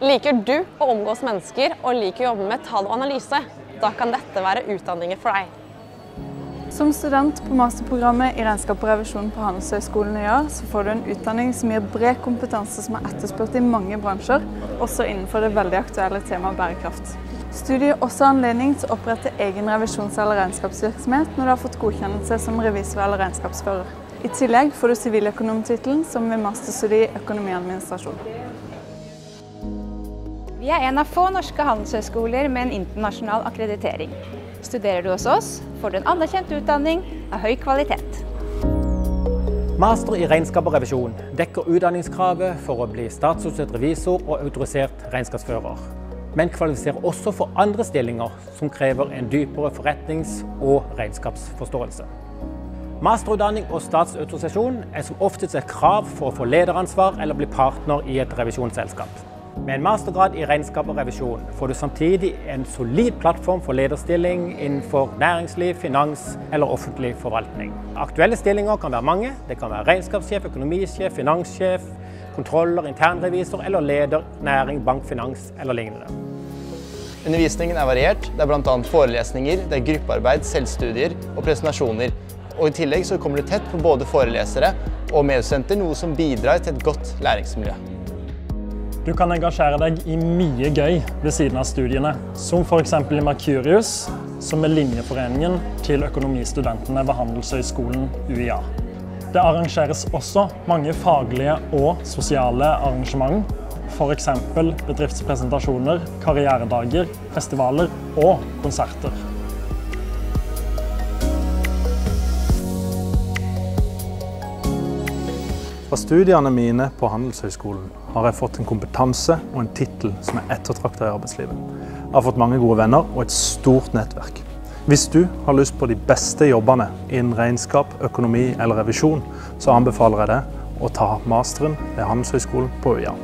Liker du å omgås mennesker og liker å jobbe med tall og analyse? Da kan dette være utdanninger for deg. Som student på masterprogrammet i regnskap og revisjon på Handelshøyskolen i år, så får du en utdanning som gir bred kompetanse som er etterspurt i mange bransjer, også innenfor det veldig aktuelle temaet bærekraft. Studiet gir også anledning til å opprette egen revisjons- eller regnskapsvirksomhet når du har fått godkjennelse som revisor eller regnskapsfører. I tillegg får du siviløkonomtittelen som ved masterstudie i økonomiadministrasjon. Vi er en av få norske handelshøyskoler med en internasjonal akkreditering. Studerer du hos oss, får du en anerkjent utdanning av høy kvalitet. Master i regnskap og revisjon dekker utdanningskravet for å bli statsutstedt revisor og autorisert regnskapsfører, men kvalifiserer også for andre stillinger som krever en dypere forretnings- og regnskapsforståelse. Masterutdanning og statsautorisasjon er som oftest et krav for å få lederansvar eller bli partner i et revisjonsselskap. Med en mastergrad i regnskap og revisjon får du samtidig en solid plattform for lederstilling innenfor næringsliv, finans eller offentlig forvaltning. Aktuelle stillinger kan være mange. Det kan være regnskapssjef, økonomisjef, finanssjef, kontroller, internrevisor eller leder næring, bank, finans eller lignende. Undervisningen er variert. Det er bl.a. forelesninger, det er gruppearbeid, selvstudier og presentasjoner. Og I tillegg så kommer du tett på både forelesere og medstudenter, noe som bidrar til et godt læringsmiljø. Du kan engasjere deg i mye gøy ved siden av studiene, som f.eks. i Mercurius, som er linjeforeningen til økonomistudentene ved Handelshøyskolen UiA. Det arrangeres også mange faglige og sosiale arrangement, f.eks. bedriftspresentasjoner, karrieredager, festivaler og konserter. Fra studiene mine på Handelshøyskolen har jeg fått en kompetanse og en tittel som er ettertrakta i arbeidslivet. Jeg har fått mange gode venner og et stort nettverk. Hvis du har lyst på de beste jobbene innen regnskap, økonomi eller revisjon, så anbefaler jeg deg å ta masteren ved Handelshøyskolen på UiA.